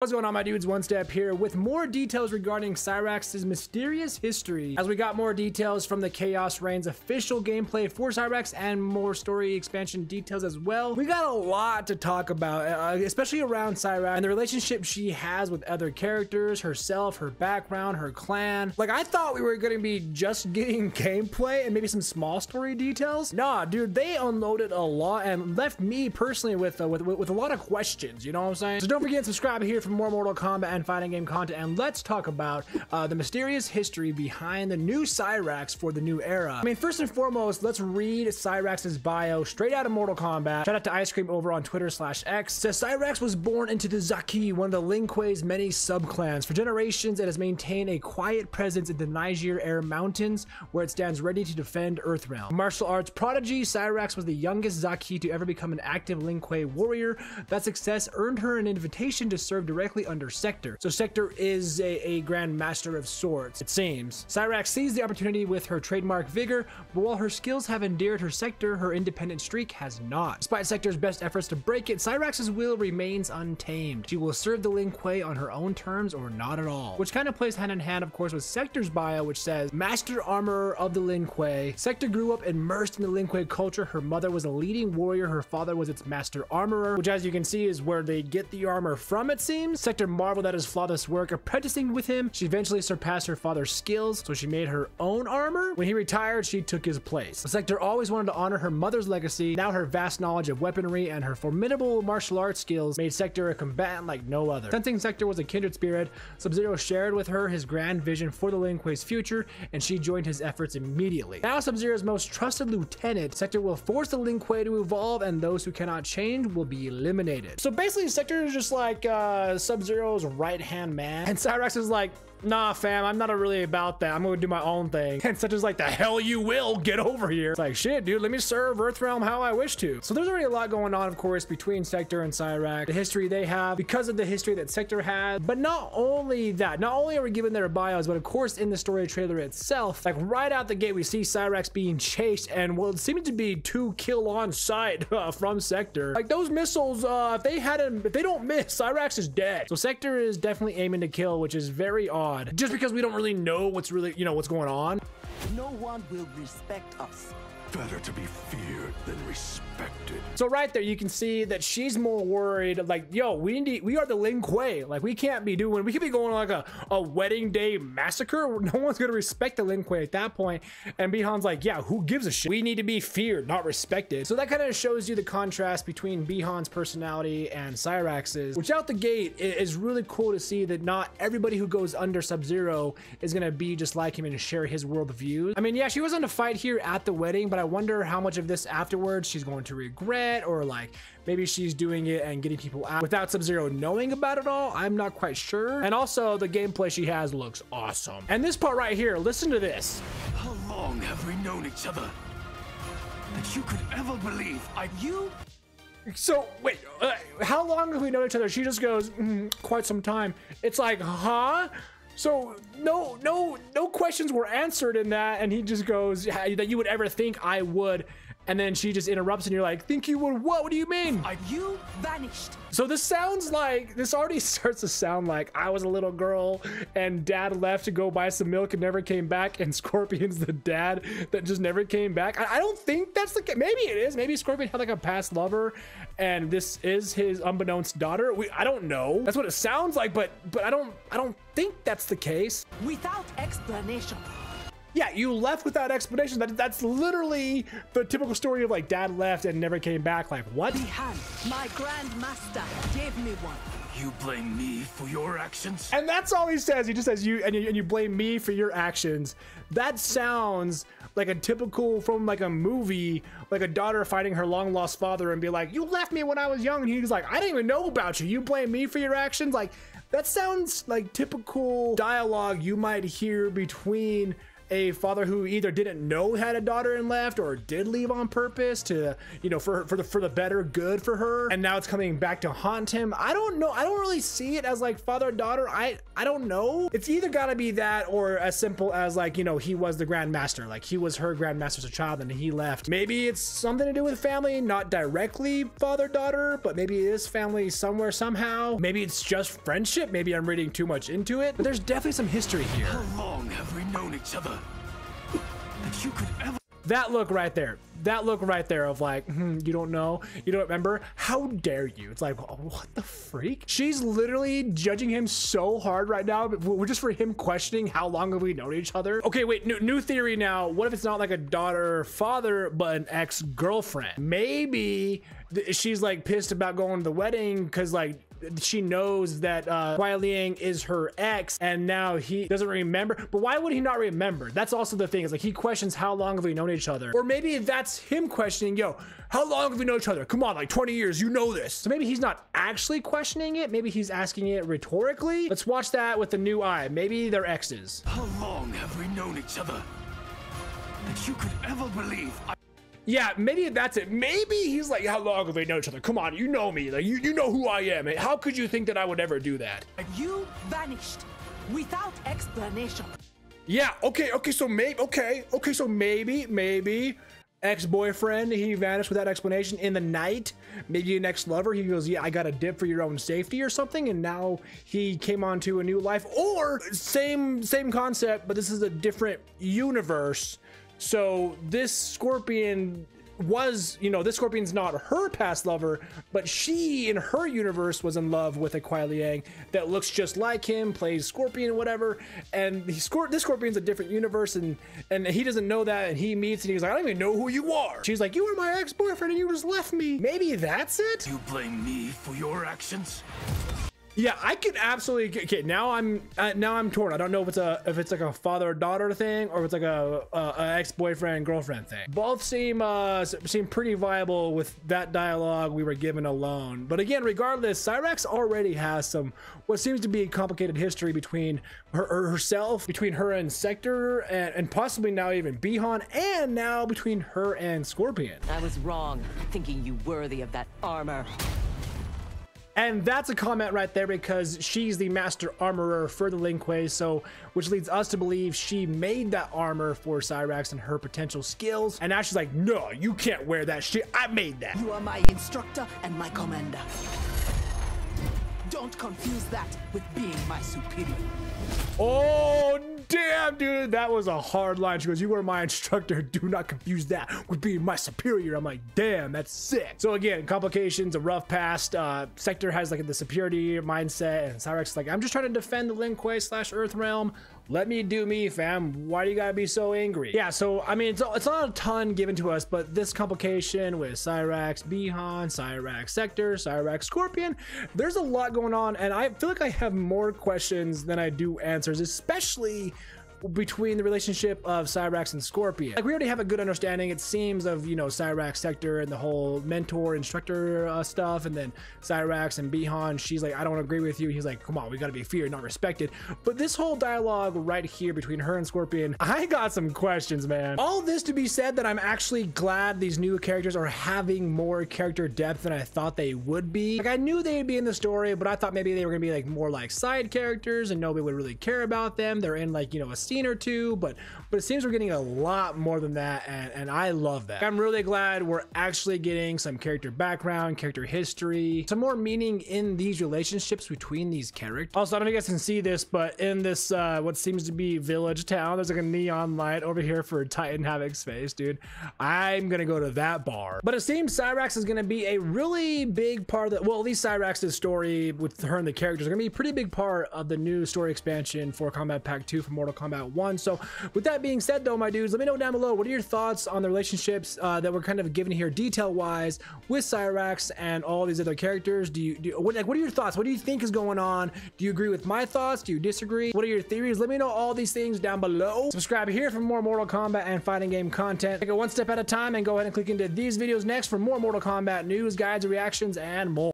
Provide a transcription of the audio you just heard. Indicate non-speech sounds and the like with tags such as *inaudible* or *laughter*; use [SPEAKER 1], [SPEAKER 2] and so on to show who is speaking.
[SPEAKER 1] What's going on my dudes, One Step here with more details regarding Cyrax's mysterious history as we got more details from the Chaos Reigns official gameplay for Cyrax and more story expansion details as well. We got a lot to talk about, uh, especially around Cyrax and the relationship she has with other characters, herself, her background, her clan. Like I thought we were going to be just *laughs* getting gameplay and maybe some small story details. Nah, dude, they unloaded a lot and left me personally with, uh, with, with, a lot of questions, you know what I'm saying? So don't forget to subscribe here for more Mortal Kombat and fighting game content, and let's talk about uh, the mysterious history behind the new Cyrax for the new era. I mean, first and foremost, let's read Cyrax's bio straight out of Mortal Kombat. Shout out to Ice Cream over on Twitter slash X. Says Cyrax was born into the Zaki, one of the Lin Kuei's many subclans. For generations, it has maintained a quiet presence in the Niger Air Mountains, where it stands ready to defend Earthrealm. Martial arts prodigy, Cyrax was the youngest Zaki to ever become an active Lin Kuei warrior. That success earned her an invitation to serve directly under Sektor. So Sektor is a, a Grand Master of sorts, it seems. Cyrax sees the opportunity with her trademark vigor, but while her skills have endeared her Sektor, her independent streak has not. Despite Sektor's best efforts to break it, Cyrax's will remains untamed. She will serve the Lin Kuei on her own terms or not at all. Which kind of plays hand in hand, of course, with Sektor's bio, which says, Master Armorer of the Lin Kuei. Sektor grew up immersed in the Lin Kuei culture. Her mother was a leading warrior. Her father was its Master Armorer, which as you can see is where they get the armor from, it seems. Sektor marveled at his flawless work, apprenticing with him. She eventually surpassed her father's skills, so she made her own armor. When he retired, she took his place. Sektor always wanted to honor her mother's legacy. Now her vast knowledge of weaponry and her formidable martial arts skills made Sektor a combatant like no other. Sensing Sektor was a kindred spirit, Sub-Zero shared with her his grand vision for the Lin Kuei's future, and she joined his efforts immediately. Now Sub-Zero's most trusted lieutenant, Sektor will force the Lin Kuei to evolve, and those who cannot change will be eliminated. So basically, Sektor is just like uh, Sub-Zero's right hand man. And Cyrax is like, nah, fam, I'm not really about that. I'm gonna do my own thing. *laughs* And such as like, the hell you will, get over here. It's like, shit, dude, let me serve Earthrealm how I wish to. So there's already a lot going on, of course, between Sektor and Cyrax, the history they have, because of the history that Sektor has. But not only that, not only are we given their bios, but of course, in the story trailer itself, like right out the gate, we see Cyrax being chased and well, seems to be two kill on sight *laughs* uh, from Sektor. Like those missiles, uh, if they hadn't, if they don't miss, Cyrax is dead. So Sektor is definitely aiming to kill, which is very odd just because we don't really know what's really, you know, what's going on.
[SPEAKER 2] No one will respect us.
[SPEAKER 3] Better to be feared than respected.
[SPEAKER 1] So right there, you can see that she's more worried. Like, yo, we need, we are the Lin Kuei. Like, we can't be doing, we could be going like a, a wedding day massacre. *laughs* No one's gonna respect the Lin Kuei at that point. And Bihan's like, yeah, who gives a shit? We need to be feared, not respected. So that kind of shows you the contrast between Bihan's personality and Cyrax's, which out the gate is really cool to see that not everybody who goes under Sub-Zero is gonna be just like him and share his world views. I mean, yeah, she was on a fight here at the wedding, but I wonder how much of this afterwards she's going to regret or like maybe she's doing it and getting people out without Sub-Zero knowing about it all. I'm not quite sure. And also the gameplay she has looks awesome. And this part right here, listen to this.
[SPEAKER 3] How long have we known each other? That you could ever believe I...
[SPEAKER 2] You
[SPEAKER 1] so wait, uh, how long have we known each other? She just goes, mm, quite some time. It's like, huh? So no, no, no questions were answered in that, and he just goes that you would ever think I would, and then she just interrupts, and you're like, think you would what? What do you mean?
[SPEAKER 2] I, you vanished.
[SPEAKER 1] So this sounds like this already *laughs* starts to sound like I was a little girl and dad left to go buy some milk and never came back, and *laughs* Scorpion's the dad that just never came back. I, I don't think that's the case. Maybe it is. Maybe Scorpion had like a past lover, and this is his unbeknownst daughter. We I don't know. That's what it sounds like, but but I don't I don't think that's the case.
[SPEAKER 2] Without explanation.
[SPEAKER 1] Yeah, you left without explanation. That that's literally the typical story of like dad left and never came back. Like what?
[SPEAKER 2] Bihan, my grandmaster, gave me one.
[SPEAKER 3] You blame me for your actions?
[SPEAKER 1] And that's all he says. He just says you and you, and you blame me for your actions. That sounds like a typical from like a movie, like a daughter fighting her long lost father and be like, "You left me when I was young," and he's like, "I didn't even know about you. You blame me for your actions." Like that sounds like typical dialogue you might hear between a father who either didn't know had a daughter and left or did leave on purpose to, you know, for for the for the better good for her, and now it's coming back to haunt him. I don't know. I don't really see it as like father daughter. I I don't know. It's either got to be that or as simple as like you know he was the grandmaster, like he was her grandmaster as a child and he left. Maybe it's something to do with family, not directly father daughter, but maybe it is family somewhere somehow. Maybe it's just friendship. Maybe I'm reading too much into it, but there's definitely some history here.
[SPEAKER 3] How long have we known each other? That you could ever.
[SPEAKER 1] That look right there. That look right there of like, hmm, *laughs* you don't know, you don't remember. How dare you? It's like, what the freak? She's literally judging him so hard right now, but we're just for him questioning how long have we known each other. Okay, wait, new, new theory now. What if it's not like a daughter, father, but an ex girlfriend? Maybe she's like pissed about going to the wedding because like she knows that uh, Kuai Liang is her ex, and now he doesn't remember. But why would he not remember? That's also the thing. Is like he questions how long have we known each other, or maybe that's him questioning, yo, how long have we known each other? Come on, like 20 years, you know this. So maybe he's not actually questioning it. Maybe he's asking it rhetorically. Let's watch that with a new eye. Maybe they're exes.
[SPEAKER 3] How long have we known each other? That you could ever believe I
[SPEAKER 1] Yeah, maybe that's it. Maybe he's like, how long have they known each other? Come on, you know me. Like you, you know who I am. How could you think that I would ever do that?
[SPEAKER 2] You vanished without explanation.
[SPEAKER 1] Yeah, okay, okay, so maybe, okay, okay, so maybe, maybe ex-boyfriend, he vanished without explanation in the night. Maybe an ex-lover, he goes, yeah, I got a dip for your own safety or something, and now he came onto a new life. Or same, same concept, but this is a different universe. So this scorpion was, you know, this scorpion's not her past lover, but she in her universe was in love with a Kuai Liang that looks just like him, plays scorpion, whatever. And he scor- this scorpion's a different universe, and and he doesn't know that, and he meets and he's like, I don't even know who you are. She's like, you were my ex-boyfriend and you just left me. Maybe that's it.
[SPEAKER 3] You blame me for your actions?
[SPEAKER 1] Yeah, I could absolutely. Okay, now I'm uh, now I'm torn. I don't know if it's a if it's like a father daughter thing or if it's like a, a, a ex boyfriend girlfriend thing. Both seem uh seem pretty viable with that dialogue we were given alone. But again, regardless, Cyrax already has some what seems to be a complicated history between her, her herself, between her and Sektor, and, and possibly now even Bihan, and now between her and Scorpion.
[SPEAKER 4] I was wrong, thinking you worthy of that armor.
[SPEAKER 1] And that's a comment right there because she's the master armorer for the Lin Kuei, so which leads us to believe she made that armor for Cyrax and her potential skills. And now she's like, no, you can't wear that shit. I made that.
[SPEAKER 2] You are my instructor and my commander. Don't confuse that with being my superior.
[SPEAKER 1] Oh, damn, dude. That was a hard line. She goes, You were my instructor. Do not confuse that with being my superior. I'm like, Damn, that's sick. So, again, complications, a rough past. Uh, Sektor has like the superiority mindset, and Cyrax is like, I'm just trying to defend the Lin Kuei slash Earth Realm. Let me do me, fam. Why do you gotta be so angry? Yeah, so I mean, it's, it's not a ton given to us, but this complication with Cyrax, Bihan, Cyrax Sektor, Cyrax Scorpion, there's a lot going on, and I feel like I have more questions than I do answers, especially between the relationship of Cyrax and Scorpion. Like we already have a good understanding, it seems, of you know Cyrax Sektor and the whole mentor instructor uh, stuff, and then Cyrax and Bihan. She's like, I don't agree with you. He's like, come on, we gotta be feared, not respected. But this whole dialogue right here between her and Scorpion, *laughs* I got some questions, man. All this to be said that I'm actually glad these new characters are having more character depth than I thought they would be. Like I knew they'd be in the story, but I thought maybe they were gonna be like more like side characters and nobody would really care about them. They're in like you know a scene or two, but but it seems we're getting a lot more than that, and, and I love that. I'm really glad we're actually getting some character background, character history, some more meaning in these relationships between these characters. Also, I don't know if you guys can see this, but in this uh, what seems to be village town, there's like a neon light over here for Titan Havik's face, dude. I'm gonna go to that bar. But it seems Cyrax is gonna be a really big part of the well, at least Cyrax's story with her and the characters are gonna be a pretty big part of the new story expansion for Kombat Pack 2 for Mortal Kombat 1. So with that being said though, my dudes, let me know down below what are your thoughts on the relationships uh, that we're kind of given here detail wise with Cyrax and all these other characters. Do you, do what, like what are your thoughts? What do you think is going on? Do you agree with my thoughts? Do you disagree? What are your theories? Let me know all these things down below. Subscribe here for more Mortal Kombat and fighting game content. Take it one step at a time and go ahead and click into these videos next for more Mortal Kombat news, guides, reactions, and more.